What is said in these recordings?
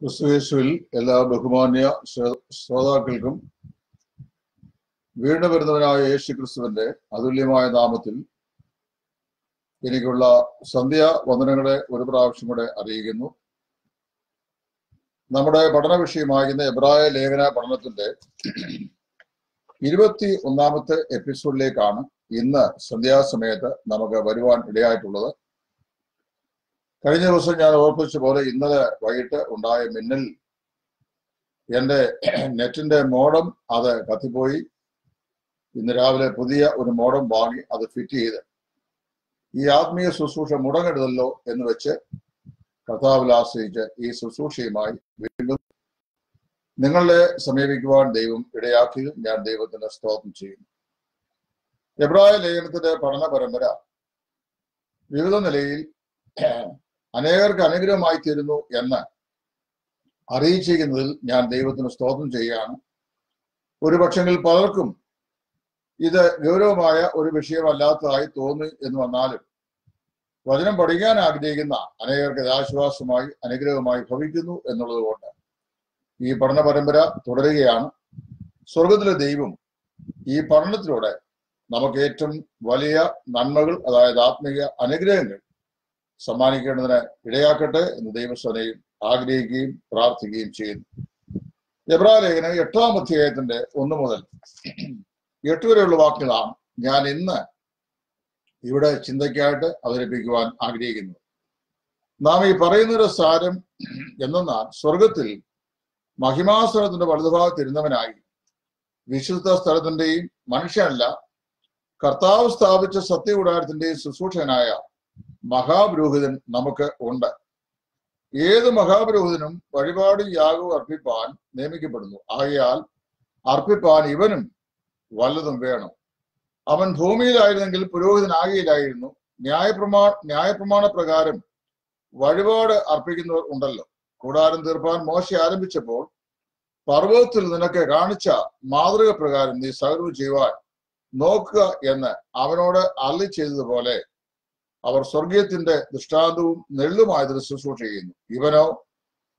ക്രിസ്തുയേശുവിൽ എല്ലാ ബഹുമാന്യ ശ്രോതാക്കൾക്കും വീണ്ടും വരുന്നവനായ യേശു ക്രിസ്തുവിന്റെ അതുല്യമായ നാമത്തിൽ എനിക്കുള്ള സന്ധ്യ വന്ദനങ്ങളെ ഒരു പ്രാവശ്യം കൂടെ അറിയിക്കുന്നു. നമ്മുടെ പഠന വിഷയമാകുന്ന എബ്രായ ലേഖന പഠനത്തിന്റെ ഇരുപത്തി ഒന്നാമത്തെ എപ്പിസോഡിലേക്കാണ് ഇന്ന് സന്ധ്യാസമയത്ത് നമുക്ക് വരുവാൻ ഇടയായിട്ടുള്ളത്. കഴിഞ്ഞ ദിവസം ഞാൻ ഓർപ്പിച്ച പോലെ ഇന്നലെ വൈകിട്ട് ഉണ്ടായ മിന്നൽ എന്റെ നെറ്റിന്റെ മോഡം അത് കത്തിപ്പോയി. ഇന്ന് രാവിലെ പുതിയ ഒരു മോഡം വാങ്ങി അത് ഫിറ്റ് ചെയ്ത്. ഈ ആത്മീയ ശുശ്രൂഷ മുടങ്ങരുതല്ലോ എന്ന് വെച്ച് കർത്താവിൽ ആശ്രയിച്ച് ഈ ശുശ്രൂഷയുമായി വീണ്ടും നിങ്ങളെ സമീപിക്കുവാൻ ദൈവം ഇടയാക്കി. ഞാൻ ദൈവത്തിന് സ്തോത്രം ചെയ്യുന്നു. എബ്രായ ലേഖനത്തിന്റെ പഠന പരമ്പര വിവിധ നിലയിൽ അനേകർക്ക് അനുഗ്രഹമായി തീരുന്നു എന്ന് അറിയിച്ചിരിക്കുന്നതിൽ ഞാൻ ദൈവത്തിന് സ്തോത്രം ചെയ്യുകയാണ്. ഒരു പക്ഷെങ്കിൽ പലർക്കും ഇത് ഗൗരവമായ ഒരു വിഷയമല്ലാത്തതായി തോന്നി എന്ന് വന്നാലും വചനം പഠിക്കാൻ ആഗ്രഹിക്കുന്ന അനേകർക്ക് ആശ്വാസമായി അനുഗ്രഹമായി ഭവിക്കുന്നു എന്നുള്ളത് കൊണ്ട് ഈ പഠന പരമ്പര തുടരുകയാണ്. സ്വർഗത്തിലെ ദൈവം ഈ പഠനത്തിലൂടെ നമുക്ക് ഏറ്റവും വലിയ നന്മകൾ അതായത് ആത്മീയ അനുഗ്രഹങ്ങൾ സമ്മാനിക്കേണ്ടതിന് ഇടയാക്കട്ടെ എന്ന് ദൈവസേനയും ആഗ്രഹിക്കുകയും പ്രാർത്ഥിക്കുകയും ചെയ്യുന്നു. ലേഖനം എട്ടാം അധ്യായത്തിന്റെ ഒന്ന് മുതൽ എട്ട് വരെയുള്ള വാക്കുകളാണ് ഞാൻ ഇന്ന് ഇവിടെ ചിന്തയ്ക്കായിട്ട് അവതരിപ്പിക്കുവാൻ ആഗ്രഹിക്കുന്നത്. നാം ഈ പറയുന്നൊരു സാരം എന്നാൽ സ്വർഗത്തിൽ മഹിമാസനത്തിന്റെ വലതുഭാഗത്തിരുന്നവനായി വിശുദ്ധ സ്ഥലത്തിന്റെയും മനുഷ്യനല്ല കർത്താവ് സ്ഥാപിച്ച സത്യകൂടാരത്തിന്റെയും ശുശ്രൂഷകനായ മഹാപുരോഹിതൻ നമുക്ക് ഉണ്ട്. ഏത് മഹാപുരോഹിതനും വഴിപാട് യാഗവും അർപ്പിപ്പാൻ നിയമിക്കപ്പെടുന്നു. ആകയാൽ അർപ്പിപ്പാൻ ഇവനും വല്ലതും വേണം. അവൻ ഭൂമിയിലായിരുന്നെങ്കിൽ പുരോഹിതനാകിയില്ലായിരുന്നു ന്യായപ്രമാ ന്യായപ്രമാണ പ്രകാരം വഴിപാട് അർപ്പിക്കുന്നവർ ഉണ്ടല്ലോ. കൂടാരം തീർപ്പാൻ മോശ ആരംഭിച്ചപ്പോൾ പർവതത്തിൽ നിനക്ക് കാണിച്ച മാതൃക പ്രകാരം നീ സകലവും ചെയ്യുവാൻ നോക്കുക എന്ന് അവനോട് അള്ളി ചെയ്തതുപോലെ അവർ സ്വർഗീയത്തിന്റെ ദൃഷ്ടാന്തവും നെള്ളുമായതിന് ശുശ്രൂഷ ചെയ്യുന്നു. ഇവനോ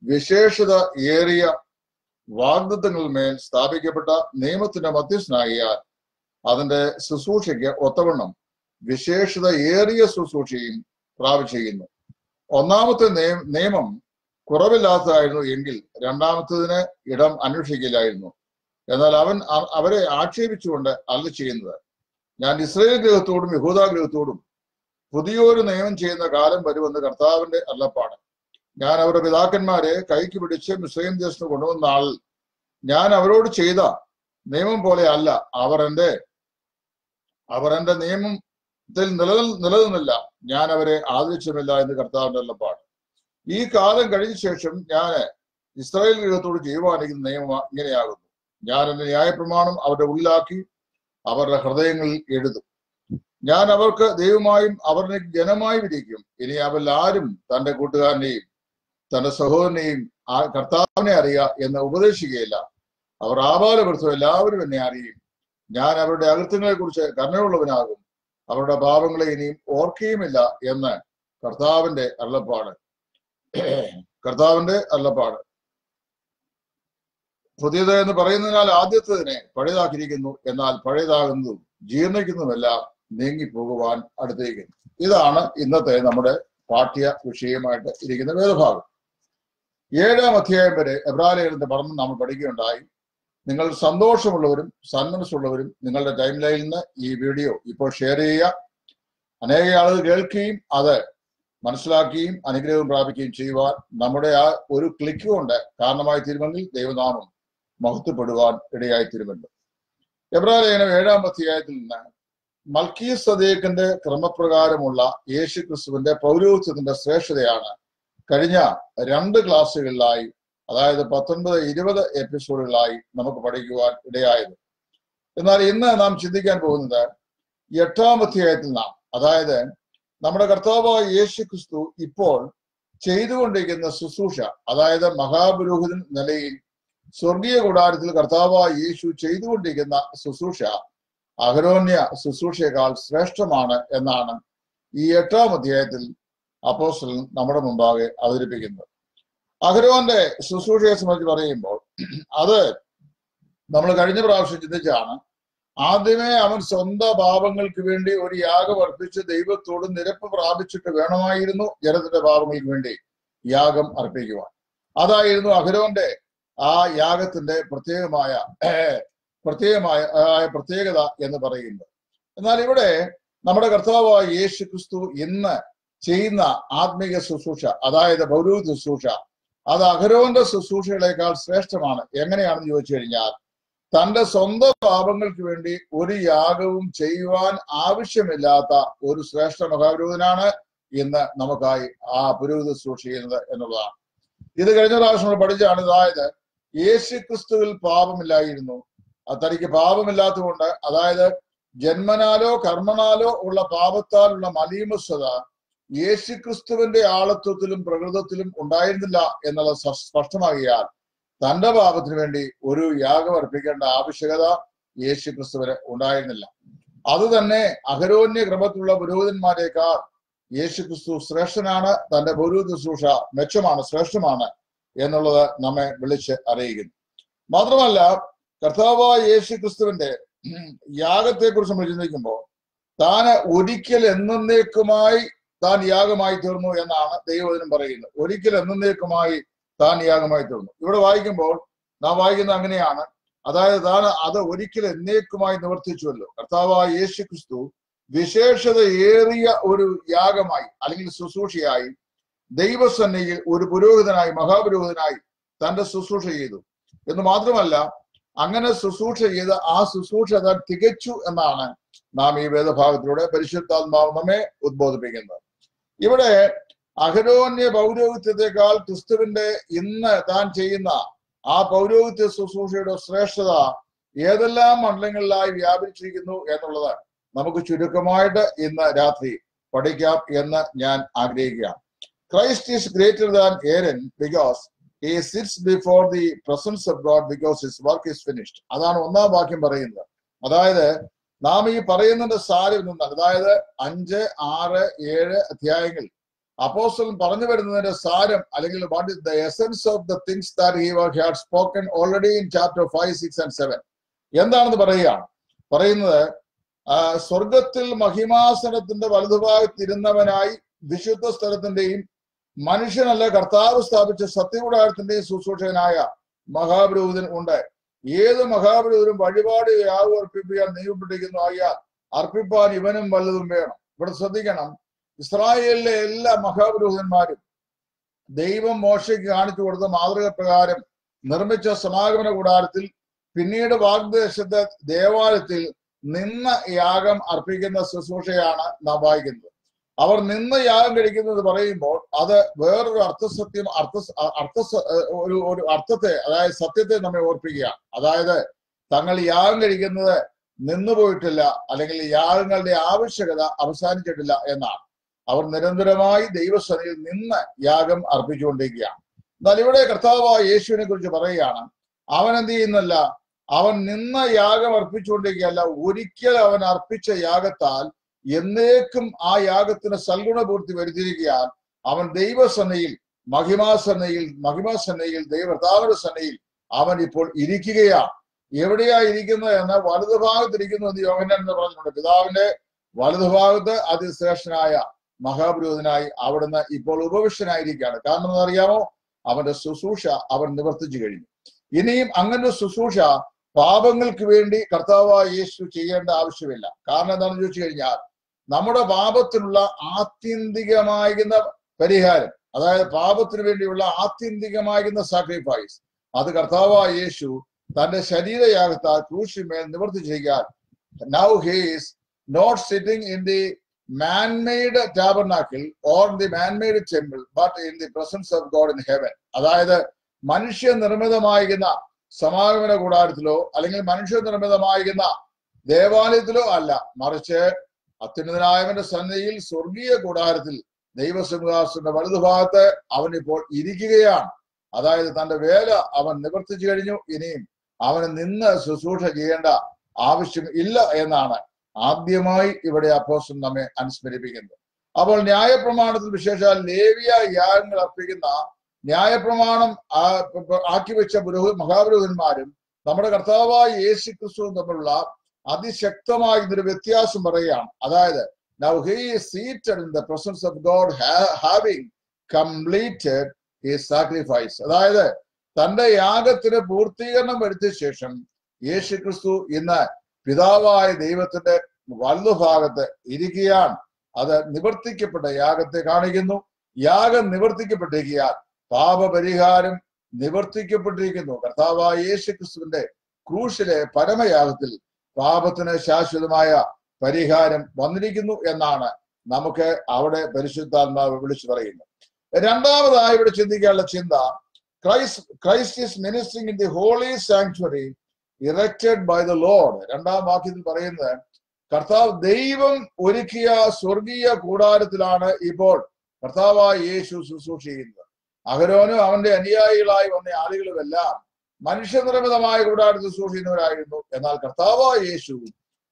വിശേഷത ഏറിയ വാഗ്ദത്തങ്ങളിന്മേൽ സ്ഥാപിക്കപ്പെട്ട നിയമത്തിന്റെ മധ്യസ്ഥനാകിയാൽ അതിന്റെ ശുശ്രൂഷയ്ക്ക് ഒത്തവണ്ണം വിശേഷത ഏറിയ ശുശ്രൂഷയും പ്രാപിച്ചിരിക്കുന്നു ഒന്നാമത്തെ നിയമം കുറവില്ലാത്തതായിരുന്നു എങ്കിൽ രണ്ടാമത്തതിന് ഇടം അന്വേഷിക്കില്ലായിരുന്നു എന്നാൽ അവൻ അവരെ ആക്ഷേപിച്ചുകൊണ്ട് അല്ല ചെയ്യുന്നത്. ഞാൻ ഇസ്രയേൽ ഗ്രഹത്തോടും യഹൂദാ പുതിയൊരു നിയമം ചെയ്യുന്ന കാലം വരുമെന്ന് കർത്താവിന്റെ അല്ലപ്പാട്. ഞാൻ അവരുടെ പിതാക്കന്മാരെ കൈക്ക് പിടിച്ച് മിസ്രൈം ദേശത്ത് കൊണ്ടുവന്ന ആൾ ഞാൻ അവരോട് ചെയ്ത നിയമം പോലെ അല്ല. അവർ എന്റെ അവർ എന്റെ നിയമത്തിൽ നിലനിൽ നിലനിന്നില്ല. ഞാൻ അവരെ ആദരിച്ചുമില്ല എന്ന് കർത്താവിന്റെ അല്ലപ്പാട്. ഈ കാലം കഴിഞ്ഞ ശേഷം ഞാൻ ഇസ്രായേൽ ഗൃഹത്തോട് ചെയ്യുവാനിരിക്കുന്ന നിയമം ഇങ്ങനെയാകുന്നു. ഞാൻ എന്റെ ന്യായപ്രമാണം അവരുടെ ഉള്ളിലാക്കി അവരുടെ ഹൃദയങ്ങളിൽ എഴുതും. ഞാൻ അവർക്ക് ദൈവമായും അവരുടെ ജനമായും ഇരിക്കും ഇനി അവരിൽ ആരും തന്റെ കൂട്ടുകാരനെയും തന്റെ സഹോദരനെയും ആ കർത്താവിനെ അറിയുക എന്ന് ഉപദേശിക്കുകയില്ല. അവർ ആപാലപ്പെടുത്തും എല്ലാവരും എന്നെ അറിയും. ഞാൻ അവരുടെ അകൃത്യങ്ങളെ കുറിച്ച് കരുണയുള്ളവനാകും. അവരുടെ പാപങ്ങളെ ഇനിയും ഓർക്കുകയുമില്ല എന്ന് കർത്താവിന്റെ അള്ളപ്പാട് കർത്താവിന്റെ അള്ളപ്പാട് പുതിയത് എന്ന് പറയുന്നതിനാൽ ആദ്യത്തതിനെ പഴയതാക്കിയിരിക്കുന്നു. എന്നാൽ പഴയതാകുന്നതും ജീർണിക്കുന്നതുമെല്ലാം. നീങ്ങിപ്പോകുവാൻ അടുത്തേക്ക് ഇതാണ് ഇന്നത്തെ നമ്മുടെ പാഠ്യ വിഷയമായിട്ട് ഇരിക്കുന്ന വേദഭാഗം ഏഴാം അധ്യായം വരെ എബ്രാലയത്തിന്റെ പഠനം നമ്മൾ പഠിക്കുകയുണ്ടായി. നിങ്ങൾ സന്തോഷമുള്ളവരും സന്മനസ്സുള്ളവരും നിങ്ങളുടെ ടൈം ലൈനിൽ നിന്ന് ഈ വീഡിയോ ഇപ്പോൾ ഷെയർ ചെയ്യുക. അനേക ആളുകൾ കേൾക്കുകയും അത് മനസ്സിലാക്കുകയും അനുഗ്രഹം പ്രാപിക്കുകയും ചെയ്യുവാൻ നമ്മുടെ ആ ഒരു ക്ലിക്ക് കൊണ്ട് കാരണമായി തീരുമെങ്കിൽ ദൈവനാമം മഹത്വപ്പെടുവാൻ ഇടയായി തീരുമല്ലോ എബ്രാലേഖനം ഏഴാം അധ്യായത്തിൽ നിന്ന് മൽക്കീ സദേഖിന്റെ ക്രമപ്രകാരമുള്ള യേശു ക്രിസ്തുവിന്റെ പൗരോഹിത്യത്തിന്റെ ശ്രേഷ്ഠതയാണ് കഴിഞ്ഞ രണ്ട് ക്ലാസ്സുകളിലായി അതായത് പത്തൊൻപത് ഇരുപത് എപ്പിസോഡുകളായി നമുക്ക് പഠിക്കുവാൻ ഇടയായത്. എന്നാൽ ഇന്ന് നാം ചിന്തിക്കാൻ പോകുന്നത് എട്ടാം അധ്യായത്തിൽ നാം അതായത് നമ്മുടെ കർത്താവായ യേശു ക്രിസ്തു ഇപ്പോൾ ചെയ്തുകൊണ്ടിരിക്കുന്ന ശുശ്രൂഷ അതായത് മഹാപുരോഹിതൻ നിലയിൽ സ്വർഗീയ കൂടാരത്തിൽ കർത്താവായ യേശു ചെയ്തുകൊണ്ടിരിക്കുന്ന ശുശ്രൂഷ അഹരോന്യ ശുശ്രൂഷയേക്കാൾ ശ്രേഷ്ഠമാണ് എന്നാണ് ഈ എട്ടാം അധ്യായത്തിൽ അപ്പോസ്റ്റലൻ നമ്മുടെ മുമ്പാകെ അവതരിപ്പിക്കുന്നത്. അഹരോന്റെ ശുശ്രൂഷയെ സംബന്ധിച്ച് പറയുമ്പോൾ അത് നമ്മൾ കഴിഞ്ഞ പ്രാവശ്യം ചിന്തിച്ചാണ് ആദ്യമേ അവൻ സ്വന്തം പാപങ്ങൾക്ക് വേണ്ടി ഒരു യാഗം അർപ്പിച്ച് ദൈവത്തോട് നിരപ്പ് പ്രാപിച്ചിട്ട് വേണമായിരുന്നു ജനത്തിന്റെ പാപങ്ങൾക്ക് വേണ്ടി യാഗം അർപ്പിക്കുവാൻ. അതായിരുന്നു അഹരോന്റെ ആ യാഗത്തിന്റെ പ്രത്യേകമായ പ്രത്യേകമായ പ്രത്യേകത എന്ന് പറയുന്നത് എന്നാൽ ഇവിടെ നമ്മുടെ കർത്താവായ യേശു ക്രിസ്തു ഇന്ന് ചെയ്യുന്ന ആത്മീയ ശുശ്രൂഷ അതായത് പൗരൂഹ ശുശ്രൂഷ അത് അഹരോന്റെ ശുശ്രൂഷകളെക്കാൾ ശ്രേഷ്ഠമാണ്. എങ്ങനെയാണെന്ന് ചോദിച്ചു കഴിഞ്ഞാൽ തന്റെ സ്വന്തം പാപങ്ങൾക്ക് വേണ്ടി ഒരു യാഗവും ചെയ്യുവാൻ ആവശ്യമില്ലാത്ത ഒരു ശ്രേഷ്ഠ മഹാപുരോഹിതനാണ് ഇന്ന് നമുക്കായി ആ പുരോഹിത ശുശ്രൂഷ എന്നുള്ളതാണ്. ഇത് കഴിഞ്ഞ പ്രാവശ്യം നമ്മൾ പഠിച്ചാണ് അതായത് യേശു ക്രിസ്തുവിൽ പാപമില്ലായിരുന്നു തനിക്ക് പാപമില്ലാത്തതുകൊണ്ട് അതായത് ജന്മനാലോ കർമ്മനാലോ ഉള്ള പാപത്താലുള്ള മലീമസ്വത യേശുക്രിസ്തുവിന്റെ ആളത്വത്തിലും പ്രകൃതത്തിലും ഉണ്ടായിരുന്നില്ല എന്നുള്ളത് സ്പ- സ്പഷ്ടമാകിയാൽ തന്റെ പാപത്തിന് വേണ്ടി ഒരു യാഗം അർപ്പിക്കേണ്ട ആവശ്യകത യേശു ക്രിസ്തുവിന് ഉണ്ടായിരുന്നില്ല. അത് തന്നെ അഹരോന്യ ക്രമത്തിലുള്ള പുരോഹിതന്മാരെക്കാൾ യേശുക്രിസ്തു ശ്രേഷ്ഠനാണ് തന്റെ പൗരോഹിത ശുശ്രൂഷ മെച്ചമാണ് ശ്രേഷ്ഠമാണ് എന്നുള്ളത് നമ്മെ വിളിച്ച് അറിയിക്കുന്നു. മാത്രമല്ല കർത്താവായ യേശു ക്രിസ്തുവിന്റെ യാഗത്തെ കുറിച്ച് നമ്മൾ ചിന്തിക്കുമ്പോൾ താൻ ഒരിക്കൽ എന്നേക്കുമായി താൻ യാഗമായി തീർന്നു എന്നാണ് ദൈവവചനം പറയുന്നത്. ഒരിക്കൽ എന്നേക്കുമായി താൻ യാഗമായി തീർന്നു. ഇവിടെ വായിക്കുമ്പോൾ നാം വായിക്കുന്നത് അങ്ങനെയാണ്. അതായത് താൻ അത് ഒരിക്കൽ എന്നേക്കുമായി നിവർത്തിച്ചുവല്ലോ. കർത്താവായ യേശു ക്രിസ്തു വിശേഷത ഏറിയ ഒരു യാഗമായി അല്ലെങ്കിൽ ശുശ്രൂഷയായി ദൈവസന്നയിൽ ഒരു പുരോഹിതനായി മഹാപുരോഹിതനായി തന്റെ ശുശ്രൂഷ ചെയ്തു. എന്ന് മാത്രമല്ല അങ്ങനെ ശുശ്രൂഷ ചെയ്ത് ആ ശുശ്രൂഷ താൻ തികച്ചു എന്നാണ് നാം ഈ വേദഭാഗത്തിലൂടെ പരിശുദ്ധാത്മാവ് നമ്മെ ഉദ്ബോധിപ്പിക്കുന്നത്. ഇവിടെ അഹരോന്യ പൗരോഹിത്യത്തെക്കാൾ ക്രിസ്തുവിന്റെ ഇന്ന് താൻ ചെയ്യുന്ന ആ പൗരോഹിത്യ ശുശ്രൂഷയുടെ ശ്രേഷ്ഠത ഏതെല്ലാം മണ്ഡലങ്ങളിലായി വ്യാപിച്ചിരിക്കുന്നു എന്നുള്ളത് നമുക്ക് ചുരുക്കമായിട്ട് ഇന്ന് രാത്രി പഠിക്കാം എന്ന് ഞാൻ ആഗ്രഹിക്കുകയാണ്. Christ is greater than Aaron because he sits before the presence of God because his work is finished. അതാണ് ഒന്നാം വാക്യം പറയുന്നത്. അതായത് നാം ഈ പറയുന്നതിന്റെ സാരം നിന്നാണ് അതായത് അഞ്ച് ആറ് ഏഴ് അധ്യായങ്ങൾ. അപ്പോസ്റ്റലൻ പറഞ്ഞു വരുന്നതിന്റെ സാരം അല്ലെങ്കിൽ what is the essence of the things that he had spoken already in chapter five six and seven എന്താണെന്ന് പറയുകയാണ് പറയുന്നത് സ്വർഗത്തിൽ മഹിമാസനത്തിന്റെ വലതുഭാഗത്തിരുന്നവനായി വിശുദ്ധ സ്ഥലത്തിന്റെയും മനുഷ്യനല്ല കർത്താവ് സ്ഥാപിച്ച സത്യകൂടാരത്തിന്റെയും ശുശ്രൂഷകനായ മഹാപുരോഹിതൻ ഉണ്ട്. ഏത് മഹാപുരോഹിതനും വഴിപാട് യാവ് അർപ്പിപ്പിക്കാൻ നിയമപ്പെട്ടിരിക്കുന്നു. ആയാൽ അർപ്പിപ്പാൻ ഇവനും വല്ലതും വേണം. ഇവിടെ ശ്രദ്ധിക്കണം. ഇസ്രായേലിലെ എല്ലാ മഹാപുരോഹിതന്മാരും ദൈവം മോശയ്ക്ക് കാണിച്ചു കൊടുത്ത മാതൃക പ്രകാരം നിർമ്മിച്ച സമാഗമന കൂടാരത്തിൽ പിന്നീട് വാഗ്ദേശത്തെ ദേവാലയത്തിൽ നിന്ന് യാഗം അർപ്പിക്കുന്ന ശുശ്രൂഷയാണ് നാം വായിക്കുന്നത്. അവർ നിന്ന് യാഗം കഴിക്കുന്നത് പറയുമ്പോൾ അത് വേറൊരു അർത്ഥസത്യം അർത്ഥ അർത്ഥ ഒരു ഒരു അർത്ഥത്തെ അതായത് സത്യത്തെ നമ്മെ ഓർപ്പിക്കുകയാണ്. അതായത് തങ്ങൾ യാഗം കഴിക്കുന്നത് നിന്നുപോയിട്ടില്ല അല്ലെങ്കിൽ യാഗങ്ങളുടെ ആവശ്യകത അവസാനിച്ചിട്ടില്ല എന്നാണ്. അവർ നിരന്തരമായി ദൈവസനയിൽ നിന്ന് യാഗം അർപ്പിച്ചുകൊണ്ടിരിക്കുകയാണ്. എന്നാൽ ഇവിടെ കർത്താവായ യേശുവിനെ കുറിച്ച് പറയുകയാണ് അവൻ എന്ത് ചെയ്യുന്നല്ല അവൻ നിന്ന് യാഗം അർപ്പിച്ചുകൊണ്ടിരിക്കുകയല്ല ഒരിക്കൽ അവൻ അർപ്പിച്ച യാഗത്താൽ എന്നേക്കും ആ യാഗത്തിന് സൽഗുണപൂർത്തി വരുത്തിയിരിക്കാൻ അവൻ ദൈവസന്നയിൽ മഹിമാസന്നയിൽ മഹിമാസന്നയിൽ ദൈവതാവിന്റെ സന്നയിൽ അവൻ ഇപ്പോൾ ഇരിക്കുകയാണ്. എവിടെയാ ഇരിക്കുന്നത് എന്ന് വലതുഭാഗത്തിരിക്കുന്നു എന്ന് യോഹനൻ എന്ന് പറഞ്ഞിട്ടുണ്ട് പിതാവിന്റെ വലതുഭാഗത്ത് അതിശ്രേഷ്ഠനായ മഹാപുരോഹിതനായി അവിടുന്ന് ഇപ്പോൾ ഉപവിഷ്ടനായിരിക്കുകയാണ്. കാരണം എന്നറിയാമോ അവന്റെ ശുശ്രൂഷ അവൻ നിവർത്തിച്ചു കഴിഞ്ഞു. ഇനിയും അങ്ങനെ ശുശ്രൂഷ പാപങ്ങൾക്ക് വേണ്ടി കർത്താവായ യേശു ചെയ്യേണ്ട ആവശ്യമില്ല. കാരണം എന്താണെന്ന് ചോദിച്ചു കഴിഞ്ഞാൽ നമ്മുടെ പാപത്തിനുള്ള ആത്യന്തികമാകുന്ന പരിഹാരം അതായത് പാപത്തിന് വേണ്ടിയുള്ള ആത്യന്തികമാകുന്ന സാക്രിഫൈസ് അത് കർത്താവായ യേശു തന്റെ ശരീരയാകത്താൽ ക്രൂശിമേൽ നിവർത്തി ചെയ്യാൻ now he's not sitting in the manmade ടാബർനാക്കിൽ or the manmade temple but in the presence of God in heaven അതായത് മനുഷ്യ നിർമ്മിതമായിരുന്ന സമാഗമന കൂടാരത്തിലോ അല്ലെങ്കിൽ മനുഷ്യ നിർമ്മിതമായിരുന്ന ദേവാലയത്തിലോ അല്ല മറിച്ച് അത്യുന്നതനായവന്റെ സന്നിധിയിൽ സ്വർഗീയ കൂടാരത്തിൽ ദൈവസിംഹാസന്റെ വലതുഭാഗത്ത് അവൻ ഇപ്പോൾ ഇരിക്കുകയാണ്. അതായത് തന്റെ വേല അവൻ നിവർത്തിച്ചു കഴിഞ്ഞു. ഇനിയും അവന് നിന്ന് ശുശ്രൂഷ ചെയ്യേണ്ട ആവശ്യം ഇല്ല എന്നാണ് ആദ്യമായി ഇവിടെ അപ്പോസ്റ്റൻ നമ്മെ അനുസ്മരിപ്പിക്കുന്നത്. അപ്പോൾ ന്യായപ്രമാണത്തിൽ വിശേഷാൽ ലേവിയ യാഗങ്ങൾ അർപ്പിക്കുന്ന ന്യായപ്രമാണം ആക്കി വെച്ച പുരോഹി മഹാപുരോഹിതന്മാരും നമ്മുടെ കർത്താവായ യേശു ക്രിസ്തുവും തമ്മിലുള്ള അതിശക്തമായ ഒരു വ്യത്യാസം പറയുകയാണ്. അതായത് now he seated in the presence of God having completed ഈ സാക്രിഫൈസ് അതായത് തന്റെ യാഗത്തിന് പൂർത്തീകരണം വരുത്തിയ ശേഷം യേശു ക്രിസ്തു ഇന്ന് പിതാവായ ദൈവത്തിന്റെ വലതുഭാഗത്ത് ഇരിക്കുകയാണ്. അത് നിവർത്തിക്കപ്പെട്ട യാഗത്തെ കാണിക്കുന്നു. യാഗം നിവർത്തിക്കപ്പെട്ടിരിക്കാൻ പാപപരിഹാരം നിവർത്തിക്കപ്പെട്ടിരിക്കുന്നു. കർത്താവായ യേശു ക്രിസ്തുവിന്റെ ക്രൂശിലെ പരമയാഗത്തിൽ പാപത്തിന് ശാശ്വതമായ പരിഹാരം വന്നിരിക്കുന്നു എന്നാണ് നമുക്ക് അവിടെ പരിശുദ്ധാത്മാവ് വിളിച്ചു പറയുന്നത്. രണ്ടാമതായി ഇവിടെ ചിന്തിക്കാനുള്ള ചിന്ത Christ Christ is ministering in the holy sanctuary erected by the Lord. രണ്ടാം വാക്യത്തിൽ പറയുന്നത് കർത്താവ് ദൈവം ഒരുക്കിയ സ്വർഗീയ കൂടാരത്തിലാണ് ഇപ്പോൾ കർത്താവായ യേശു ശുശ്രൂഷ ചെയ്യുന്നത്. അഹരോനും അവന്റെ അനുയായികളായി വന്ന ആളുകളുമെല്ലാം മനുഷ്യനിർമ്മിതമായ കൂടാരത്തിൽ സൂക്ഷിക്കുന്നവരായിരുന്നു. എന്നാൽ കർത്താവായ യേശു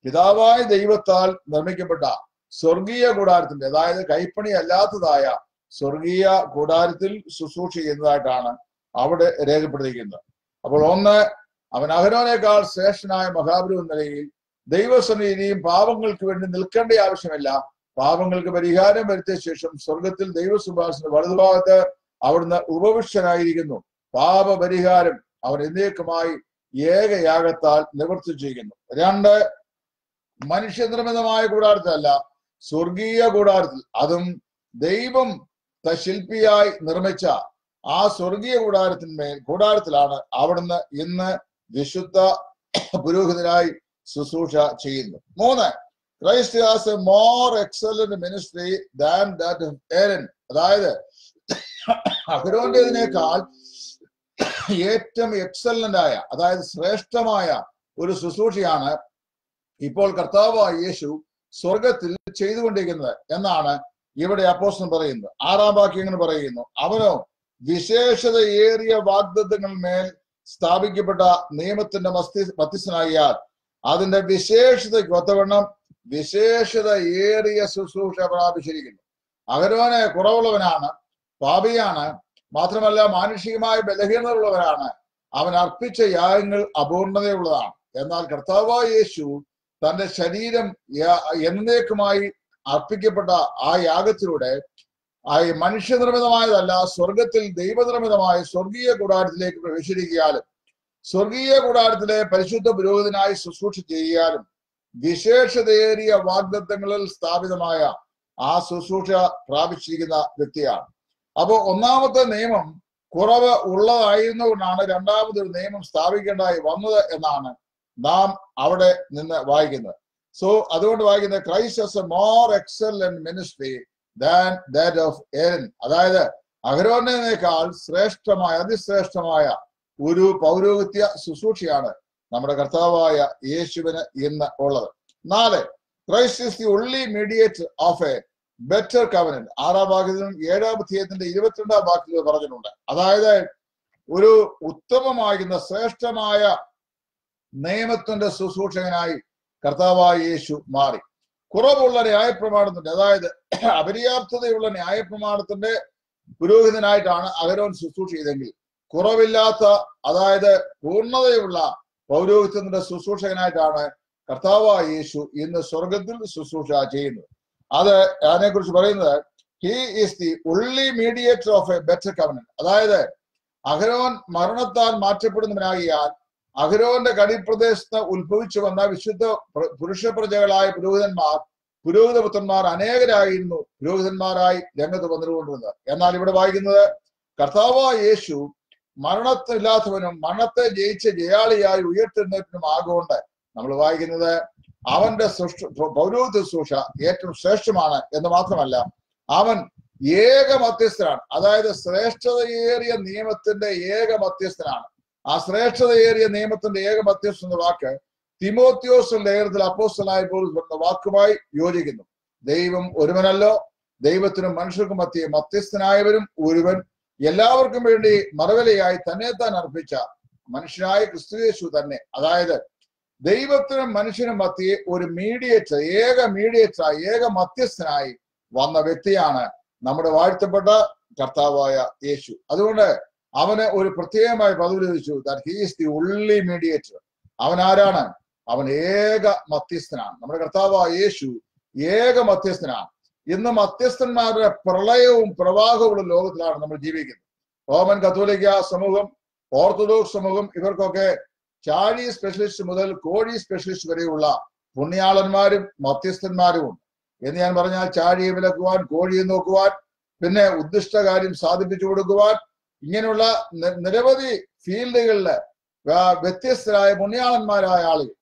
പിതാവായ ദൈവത്താൽ നിർമ്മിക്കപ്പെട്ട സ്വർഗീയ കൂടാരത്തിന്റെ അതായത് കൈപ്പണി അല്ലാത്തതായ സ്വർഗീയ കൂടാരത്തിൽ ശുശ്രൂഷ ചെയ്യുന്നതായിട്ടാണ് അവിടെ രേഖപ്പെടുത്തിയിരിക്കുന്നത്. അപ്പോൾ ഒന്ന് അവൻ അഹരോനേക്കാൾ ശ്രേഷ്ഠനായ മഹാബുരു എന്ന നിലയിൽ ദൈവസന്നിധിയും പാപങ്ങൾക്ക് വേണ്ടി നിൽക്കേണ്ട ആവശ്യമില്ല. പാപങ്ങൾക്ക് പരിഹാരം വരുത്തിയ ശേഷം സ്വർഗത്തിൽ ദൈവസുഭാഷന്റെ വലതുഭാഗത്ത് അവിടുന്ന് ഉപവിഷ്ടനായിരിക്കുന്നു. പാപപരിഹാരം അവൻ എന്നേക്കുമായി ഏകയാഗത്താൽ ചെയ്യുന്നു. രണ്ട് മനുഷ്യനിർമ്മിതമായ കൂടാരത്തിലല്ല സ്വർഗീയ കൂടാരത്തിൽ. അതും ദൈവം ത- ശില്പിയായി നിർമ്മിച്ച ആ സ്വർഗീയ കൂടാരത്തിന്മേൽ കൂടാരത്തിലാണ് അവിടുന്ന് ഇന്ന് വിശുദ്ധ പുരോഹിതനായി ശുശ്രൂഷ ചെയ്യുന്നു മൂന്ന് Christ more excellent ministry than that അതായത് അഹരോന്റേതിനേക്കാൾ ഏറ്റവും എക്സലന്റ് ആയ അതായത് ശ്രേഷ്ഠമായ ഒരു ശുശ്രൂഷയാണ് ഇപ്പോൾ കർത്താവായ യേശു സ്വർഗത്തിൽ ചെയ്തുകൊണ്ടിരിക്കുന്നത് എന്നാണ് ഇവിടെ അപ്പോസ്റ്റൻ പറയുന്നത്. ആറാം വാക്യം ഇങ്ങനെ പറയുന്നു അവനോ വിശേഷതയേറിയ വാഗ്ദത്തങ്ങൾ സ്ഥാപിക്കപ്പെട്ട നിയമത്തിന്റെ മസ്തി മത്യസ്ഥനായാൽ അതിന്റെ വിശേഷതയ്ക്ക് ഒത്തവണ്ണം വിശേഷത ഏറിയ ശുശ്രൂഷ പ്രാപിച്ചിരിക്കുന്നു. അഹരോന് കുറവുള്ളവനാണ് പാപിയാണ് മാത്രമല്ല മാനുഷികമായ ബലഹീനതയുള്ളവരാണ്. അവൻ അർപ്പിച്ച യാഗങ്ങൾ അപൂർണതയുള്ളതാണ്. എന്നാൽ കർത്താവ് യേശു തന്റെ ശരീരം എന്നേക്കുമായി അർപ്പിക്കപ്പെട്ട ആ യാഗത്തിലൂടെ ആ മനുഷ്യനിർമ്മിതമായതല്ല സ്വർഗത്തിൽ ദൈവനിർമ്മിതമായ സ്വർഗീയ കൂടാരത്തിലേക്ക് പ്രവേശിക്കുകയാലും സ്വർഗീയ കൂടാരത്തിലെ പരിശുദ്ധ പുരോഹിതനായി ശുശ്രൂഷ ചെയ്യാനും വിശേഷതയേറിയ വാഗ്ദത്തങ്ങളിൽ സ്ഥാപിതമായ ആ ശുശ്രൂഷ പ്രാപിച്ചിരിക്കുന്ന വ്യക്തിയാണ്. അപ്പോ ഒന്നാമത്തെ നിയമം കുറവ് ഉള്ളതായിരുന്നുകൊണ്ടാണ് രണ്ടാമതൊരു നിയമം സ്ഥാപിക്കേണ്ടതായി വന്നത് എന്നാണ് നാം അവിടെ നിന്ന് വായിക്കുന്നത്. സോ അതുകൊണ്ട് വായിക്കുന്നത് Christ more excellent ministry than that of Aaron അതായത് അഹരോനേക്കാൾ ശ്രേഷ്ഠമായ അതിശ്രേഷ്ഠമായ ഒരു പൗരോഹിത്യ ശുശ്രൂഷയാണ് നമ്മുടെ കർത്താവായ യേശുവിന് ഇന്ന് ഉള്ളത്. നാല് Christ is the only mediator of a better covenant ആറാം വാക്യത്തിലും ഏഴാം അധ്യായത്തിന്റെ ഇരുപത്തിരണ്ടാം വാക്യത്തിൽ പറഞ്ഞിട്ടുണ്ട്. അതായത് ഒരു ഉത്തമമാകുന്ന ശ്രേഷ്ഠമായ നിയമത്തിന്റെ ശുശ്രൂഷകനായി കർത്താവായ യേശു മാറി. കുറവുള്ള ന്യായപ്രമാണത്തിന്റെ അതായത് അപര്യാപ്തതയുള്ള ന്യായപ്രമാണത്തിന്റെ പുരോഹിതനായിട്ടാണ് അഹരോൻ ശുശ്രൂഷ ചെയ്തെങ്കിൽ കുറവില്ലാത്ത അതായത് പൂർണതയുള്ള പൗരോഹിത്യത്തിന്റെ ശുശ്രൂഷകനായിട്ടാണ് കർത്താവായ യേശു ഇന്ന് സ്വർഗത്തിൽ ശുശ്രൂഷ ചെയ്യുന്നത്. അത് അതിനെക്കുറിച്ച് പറയുന്നത് he is the only mediator of a better covenant അതായത് അഹരോൻ മരണത്താൽ മാറ്റപ്പെടുന്നവനാകിയാൽ അഹരോന്റെ കടിപ്രദേശത്ത് ഉത്ഭവിച്ചു വന്ന വിശുദ്ധ പ്ര- പുരുഷ പ്രജകളായ പുരോഹിതന്മാർ പുരോഹിതപുത്രന്മാർ അനേകരായിരുന്നു പുരോഹിതന്മാരായി രംഗത്ത് വന്നുകൊണ്ടിരുന്നത്. എന്നാൽ ഇവിടെ വായിക്കുന്നത് കർത്താവായ യേശു മരണത്തില്ലാത്തവനും മരണത്തെ ജയിച്ച ജയാളിയായി ഉയർത്തുന്നതിനും ആകൊണ്ട് നമ്മൾ വായിക്കുന്നത് അവന്റെ സൃഷ്ട ശുശ്രൂഷ ഏറ്റവും ശ്രേഷ്ഠമാണ് എന്ന് മാത്രമല്ല അവൻ ഏക മധ്യസ്ഥനാണ്. അതായത് ശ്രേഷ്ഠതയേറിയ നിയമത്തിന്റെ ഏക മധ്യസ്ഥനാണ്. ആ ശ്രേഷ്ഠതയേറിയ നിയമത്തിന്റെ ഏക മധ്യസ്ഥ എന്ന വാക്ക് തിമോത്യോസ് ലേഖനത്തിൽ അപ്പോസ്റ്റലായ പോലും വാക്കുമായി യോജിക്കുന്നു. ദൈവം ഒരുവനല്ലോ ദൈവത്തിനും മനുഷ്യർക്കും മധ്യേ മധ്യസ്ഥനായവരും ഒരുവൻ. എല്ലാവർക്കും വേണ്ടി മറവിലയായി തന്നെ താൻ അർപ്പിച്ച മനുഷ്യനായ ക്രിസ്തുയേശു തന്നെ. അതായത് ദൈവത്തിനും മനുഷ്യനും മധ്യേ ഒരു മീഡിയേറ്റർ ഏക മീഡിയേറ്റർ ഏക മധ്യസ്ഥനായി വന്ന വ്യക്തിയാണ് നമ്മുടെ വാഴ്ത്തപ്പെട്ട കർത്താവായ യേശു. അതുകൊണ്ട് അവന് ഒരു പ്രത്യേകമായ പദവി ലഭിച്ചു that he's the only mediator അവൻ ആരാണ്? അവൻ ഏക മധ്യസ്ഥനാണ്. നമ്മുടെ കർത്താവായ യേശു ഏക മധ്യസ്ഥനാണ്. ഇന്ന് മധ്യസ്ഥന്മാരുടെ പ്രളയവും പ്രവാഹവും ലോകത്തിലാണ് നമ്മൾ ജീവിക്കുന്നത്. റോമൻ കത്തോലിക്ക സമൂഹം ഓർത്തഡോക്സ് സമൂഹം ഇവർക്കൊക്കെ ചാഴി സ്പെഷ്യലിസ്റ്റ് മുതൽ കോഴി സ്പെഷ്യലിസ്റ്റ് വരെയുള്ള പുണ്യാളന്മാരും മധ്യസ്ഥന്മാരുണ്ട് എന്ന് ഞാൻ പറഞ്ഞാൽ ചാഴിയെ വിലക്കുവാൻ കോഴിയെ നോക്കുവാൻ പിന്നെ ഉദ്ദിഷ്ട കാര്യം സാധിപ്പിച്ചു കൊടുക്കുവാൻ ഇങ്ങനെയുള്ള നിരവധി ഫീൽഡുകളിൽ വ്യത്യസ്തരായ പുണ്യാളന്മാരായ ആളുകൾ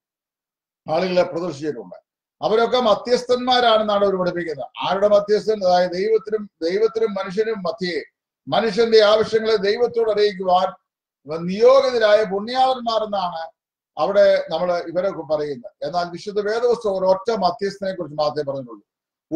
ആളുകളെ പ്രദർശിച്ചിട്ടുണ്ട്. അവരൊക്കെ മധ്യസ്ഥന്മാരാണെന്നാണ് അവർ പഠിപ്പിക്കുന്നത്. ആരുടെ മധ്യസ്ഥൻ? അതായത് ദൈവത്തിനും ദൈവത്തിനും മനുഷ്യനും മധ്യേ മനുഷ്യന്റെ ആവശ്യങ്ങളെ ദൈവത്തോട് അറിയിക്കുവാൻ നിയോഗിതരായ പുണ്യാളന്മാർ എന്നാണ് അവിടെ നമ്മൾ ഇവരൊക്കെ പറയുന്നത്. എന്നാൽ വിശുദ്ധ വേദവസ്തു ഒരൊറ്റ മധ്യസ്ഥനെ കുറിച്ച് മാത്രമേ പറഞ്ഞിട്ടുള്ളൂ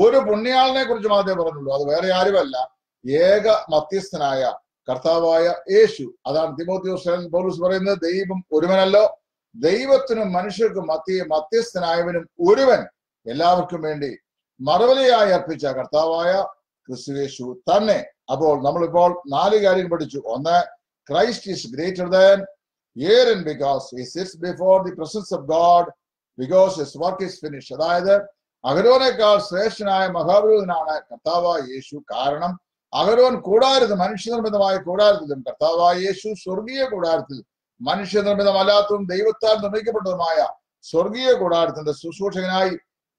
ഒരു പുണ്യാളിനെ കുറിച്ച് മാത്രമേ പറഞ്ഞുള്ളൂ. അത് വേറെ ആരുമല്ല. ഏക മധ്യസ്ഥനായ കർത്താവായ യേശു. അതാണ് തിമോത്തിയോസ് പോലീസ് പറയുന്നത്. ദൈവം ഒരുവനല്ലോ. ദൈവത്തിനും മനുഷ്യർക്കും മധ്യ മധ്യസ്ഥനായവനും ഒരുവൻ എല്ലാവർക്കും വേണ്ടി മറുപടിയായി അർപ്പിച്ച കർത്താവായ ക്രിസ്തുയേശു തന്നെ. അപ്പോൾ നമ്മളിപ്പോൾ നാല് കാര്യം പഠിച്ചു. ഒന്ന് Christ is greater than Aaron because he sits before the presence of God because his work is finished. അതായത് അഹരോനേക്കാൾ ശ്രേഷ്ഠനായ മഹാപുരോഹിതനാണ് കർത്താവായ യേശു കാരണം അഹരോൻ കൂടാരത്തിൽ മനുഷ്യനിർമ്മിതമായ കൂടാരത്തിലും കർത്താവായ യേശു സ്വർഗീയ കൂടാരത്തിൽ മനുഷ്യനിർമ്മിതമല്ലാത്തതും ദൈവത്താൽ നിർമ്മിക്കപ്പെട്ടതുമായ സ്വർഗീയ കൂടാരത്തിന്റെ ശുശ്രൂഷകനായി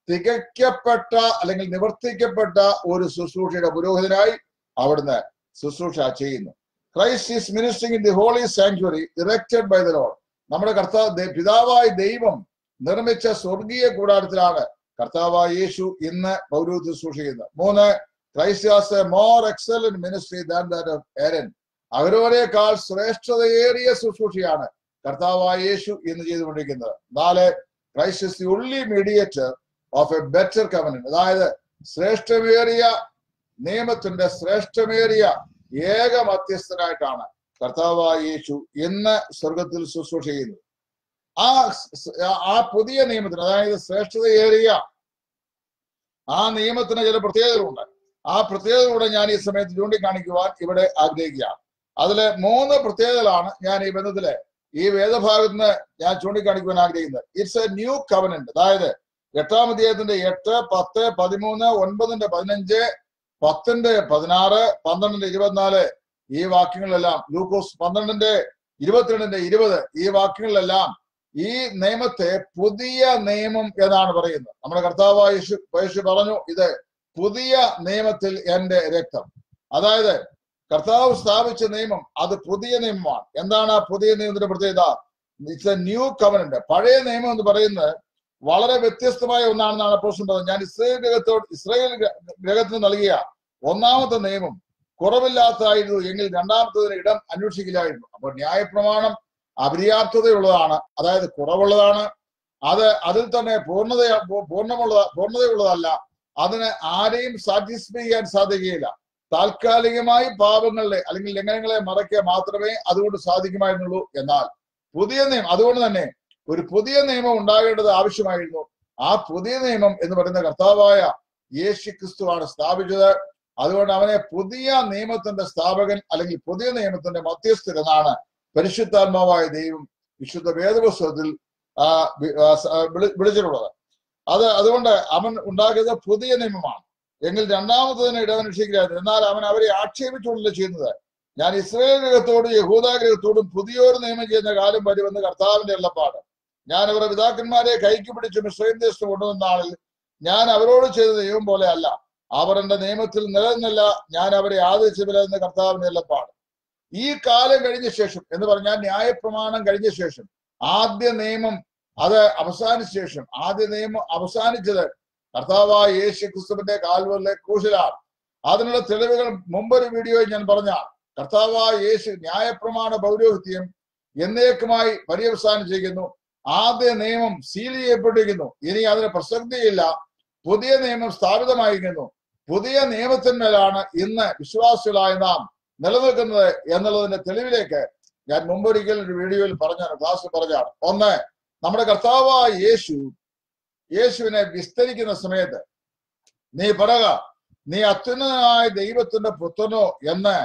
തികയ്ക്കപ്പെട്ട അല്ലെങ്കിൽ നിവർത്തിക്കപ്പെട്ട ഒരു ശുശ്രൂഷയുടെ പുരോഹിതനായി അവിടുന്ന് ശുശ്രൂഷ ചെയ്യുന്നു Christ is ministering in the holy sanctuary erected by the Lord നമ്മുടെ കർത്താവ് പിതാവായ ദൈവം നിർമ്മിച്ച സ്വർഗീയ കൂടാരത്തിലാണ് കർത്താവായ യേശു ഇന്ന് പൗരോഹിത്യം സൂക്ഷിക്കുന്നത്. മൂന്ന് Christ has a more excellent ministry than that of Aaron അവരോരേക്കാൾ ശ്രേഷ്ഠതയേറിയ ശുശ്രൂഷയാണ് കർത്താവായ യേശു ഇന്ന് ചെയ്തുകൊണ്ടിരിക്കുന്നത്. നാല് Christ the only mediator of a better covenant അതായത് ശ്രേഷ്ഠമേറിയ നിയമത്തിന്റെ ശ്രേഷ്ഠമേറിയ ഏക മധ്യസ്ഥനായിട്ടാണ് കർത്താവായ യേശു എന്ന് സ്വർഗത്തിൽ ശുശ്രൂഷ ചെയ്യുന്നത് ആ ആ പുതിയ നിയമത്തിന് അതായത് ശ്രേഷ്ഠതയേറിയ ആ നിയമത്തിന് ചില പ്രത്യേകതകളുണ്ട്. ആ പ്രത്യേകതകളൂടെ ഞാൻ ഈ സമയത്ത് ചൂണ്ടിക്കാണിക്കുവാൻ ഇവിടെ ആഗ്രഹിക്കുകയാണ്. അതിലെ മൂന്ന് പ്രത്യേകതകളാണ് ഞാൻ ഈ ബന്ധത്തിൽ ഈ വേദഭാഗത്ത് നിന്ന് ഞാൻ ചൂണ്ടിക്കാണിക്കുവാൻ ആഗ്രഹിക്കുന്നത്. ഇറ്റ്സ് എ ന്യൂ കവനന്റ് അതായത് എട്ടാം അധ്യായത്തിന്റെ എട്ട് പത്ത് പതിമൂന്ന് ഒൻപതിന്റെ പതിനഞ്ച് പത്തിന്റെ പതിനാറ് പന്ത്രണ്ടിന്റെ ഇരുപത്തിനാല് ഈ വാക്യങ്ങളിലെല്ലാം ലൂക്കോസ് പന്ത്രണ്ടിന്റെ ഇരുപത്തിരണ്ടിന്റെ ഇരുപത് ഈ വാക്യങ്ങളിലെല്ലാം ഈ നിയമത്തെ പുതിയ നിയമം എന്നാണ് പറയുന്നത്. നമ്മുടെ കർത്താവ് യേശു യേശു പറഞ്ഞു ഇത് പുതിയ നിയമത്തിൽ എന്റെ രക്തം. അതായത് കർത്താവ് സ്ഥാപിച്ച നിയമം അത് പുതിയ നിയമമാണ്. എന്താണ് ആ പുതിയ നിയമത്തിന്റെ പ്രത്യേകത? ഇറ്റ്സ് എ ന്യൂ കവനന്റ് പഴയ നിയമം എന്ന് പറയുന്നത് വളരെ വ്യത്യസ്തമായ ഒന്നാണെന്നാണ് അപ്പോസ്റ്റലൻ പറഞ്ഞത് ഞാൻ ഇസ്രയേൽ ഗ്രഹത്തോട് ഇസ്രയേൽ ഗ്ര- ഗ്രഹത്തിന് നൽകിയ ഒന്നാമത്തെ നിയമം കുറവില്ലാത്തതായിരുന്നു എങ്കിൽ രണ്ടാമത്തതിന് ഇടം അന്വേഷിക്കില്ലായിരുന്നു. അപ്പോൾ ന്യായപ്രമാണം അപര്യാപ്തതയുള്ളതാണ്. അതായത് കുറവുള്ളതാണ്. അത് അതിൽ തന്നെ പൂർണത പൂർണമുള്ള പൂർണതയുള്ളതല്ല. അതിന് ആരെയും സാറ്റിസ്ഫൈ ചെയ്യാൻ സാധിക്കുകയില്ല. താൽക്കാലികമായി പാപങ്ങളെ അല്ലെങ്കിൽ ലംഘനങ്ങളെ മറയ്ക്കുക മാത്രമേ അതുകൊണ്ട് സാധിക്കുമായിരുന്നുള്ളൂ എന്നാൽ പുതിയ നിയമം അതുകൊണ്ട് തന്നെ ഒരു പുതിയ നിയമം ഉണ്ടാകേണ്ടത് ആവശ്യമായിരുന്നു. ആ പുതിയ നിയമം എന്ന് പറയുന്ന കർത്താവായ യേശു ക്രിസ്തുവാണ് സ്ഥാപിച്ചത്. അതുകൊണ്ട് അവനെ പുതിയ നിയമത്തിന്റെ സ്ഥാപകൻ അല്ലെങ്കിൽ പുതിയ നിയമത്തിന്റെ മധ്യസ്ഥരെന്നാണ് പരിശുദ്ധാത്മാവായ ദൈവം വിശുദ്ധ വേദപുസ്തകത്തിൽ വിളിച്ചിട്ടുള്ളത്. അത് അതുകൊണ്ട് അവൻ ഉണ്ടാക്കിയത് പുതിയ നിയമമാണ്. എങ്കിൽ രണ്ടാമത്തതിന് ഇടവനുഷ്ഠിക്കരുത് എന്നാൽ അവൻ അവരെ ആക്ഷേപിച്ചുകൊണ്ടല്ല ചെയ്യുന്നത്? ഞാൻ ഇസ്രയേൽ ഗ്രഹത്തോടും യഹൂദ ഗ്രഹത്തോടും പുതിയൊരു നിയമം ചെയ്യുന്ന കാലം വരുമെന്ന് കർത്താവിന്റെ എള്ളപ്പാട് ഞാൻ അവരുടെ പിതാക്കന്മാരെ കൈക്ക് പിടിച്ച് മിശ്രയും ദേശത്ത് കൊണ്ടുവന്ന ആളിൽ ഞാൻ അവരോട് ചെയ്ത ദൈവം പോലെ അല്ല. അവർ എന്റെ നിയമത്തിൽ നിലനിന്നില്ല. ഞാൻ അവരെ ആദരിച്ചതില്ല എന്ന് കർത്താവിന്റെ എല്ലപ്പാട് ഈ കാലം കഴിഞ്ഞ ശേഷം എന്ന് പറഞ്ഞാൽ ന്യായപ്രമാണം കഴിഞ്ഞ ശേഷം ആദ്യ നിയമം അത് അവസാനിച്ച ശേഷം ആദ്യ നിയമം അവസാനിച്ചത് കർത്താവായ യേശു ക്രിസ്തുവിന്റെ കാൽവറിലെ ക്രൂശിലാണ്. അതിനുള്ള തെളിവുകൾ മുമ്പൊരു വീഡിയോയിൽ ഞാൻ പറഞ്ഞ കർത്താവായ യേശു ന്യായപ്രമാണ പൗരോഹിത്യം എന്നേക്കുമായി പര്യവസാനിച്ചിരിക്കുന്നു ആദ്യ നിയമം സീൽ ചെയ്യപ്പെട്ടിരിക്കുന്നു. ഇനി അതിന് പ്രസക്തിയില്ല. പുതിയ നിയമം സ്ഥാപിതമായിരിക്കുന്നു. പുതിയ നിയമത്തിന്മേലാണ് ഇന്ന് വിശ്വാസികളായ നാം നിലനിൽക്കുന്നത് എന്നുള്ളതിന്റെ തെളിവിലേക്ക് ഞാൻ മുമ്പൊരിക്കൽ ഒരു വീഡിയോയിൽ പറഞ്ഞാണ് ക്ലാസ് പറഞ്ഞാണ്. ഒന്ന് നമ്മുടെ കർത്താവായ യേശു യേശുവിനെ വിസ്തരിക്കുന്ന സമയത്ത് നീ പറക നീ അത്യുന്നതനായ ദൈവത്തിന്റെ പുത്രനോ? എന്ന്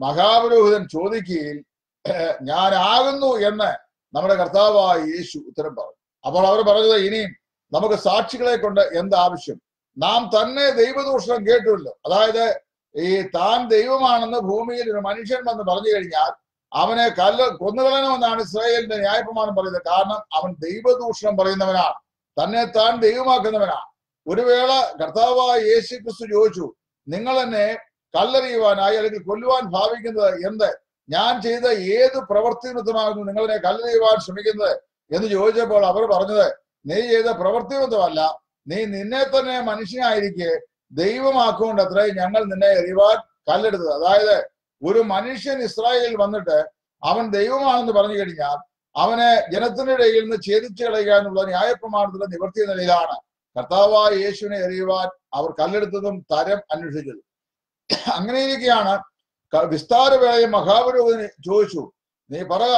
മഹാപുരോഹിതൻ ചോദിക്കുകയിൽ "ഏഹ്, ഞാനാകുന്നു എന്ന് നമ്മുടെ കർത്താവായ യേശു ഉത്തരം പറഞ്ഞു. അപ്പോൾ അവർ പറഞ്ഞത് ഇനിയും നമുക്ക് സാക്ഷികളെ കൊണ്ട് എന്ത് ആവശ്യം? നാം തന്നെ ദൈവദൂഷണം കേട്ടുമല്ലോ അതായത് ഈ താൻ ദൈവമാണെന്ന് ഭൂമിയിൽ ഒരു മനുഷ്യൻ വന്ന് പറഞ്ഞു കഴിഞ്ഞാൽ അവനെ കല്ല് കൊന്നുകളയണമെന്നാണ് ഇസ്രായേലിന്റെ ന്യായപ്രമാണം പറയുന്നത്. കാരണം അവൻ ദൈവദൂഷണം പറയുന്നവനാണ്. തന്നെ താൻ ദൈവമാക്കുന്നവനാണ്. ഒരു വേള കർത്താവായ യേശു ക്രിസ്തു ചോദിച്ചു നിങ്ങൾ എന്നെ കല്ലെറിയുവാനായി അല്ലെങ്കിൽ കൊല്ലുവാൻ ഭാവിക്കുന്നത് എന്ത്? ഞാൻ ചെയ്ത ഏത് പ്രവൃത്തി നിമിത്തമാകുന്നു നിങ്ങളെ കല്ല് ചെയ്യുവാൻ ശ്രമിക്കുന്നത് എന്ന് ചോദിച്ചപ്പോൾ അവർ പറഞ്ഞത് നീ ചെയ്ത പ്രവൃത്തി നീ നിന്നെ തന്നെ മനുഷ്യനായിരിക്കെ ദൈവമാക്കുകൊണ്ട് അത്രേ ഞങ്ങൾ നിന്നെ എറിയുവാൻ കല്ലെടുത്തത്. അതായത് ഒരു മനുഷ്യൻ ഇസ്രായേലിൽ വന്നിട്ട് അവൻ ദൈവമാണെന്ന് പറഞ്ഞു കഴിഞ്ഞാൽ അവനെ ജനത്തിന്റെ ഇടയിൽ നിന്ന് ഛേദിച്ചു കളയുക എന്നുള്ള ന്യായപ്രമാണത്തിന്റെ നിവർത്തിയ നിലയിലാണ്. കർത്താവായ യേശുവിനെ എറിയുവാൻ അവർ കല്ലെടുത്തതും തരം അന്വേഷിച്ചത്. അങ്ങനെയിരിക്കെയാണ് വിസ്താരവേളയെ മഹാപുരോഹിതന് ചോദിച്ചു നീ പറക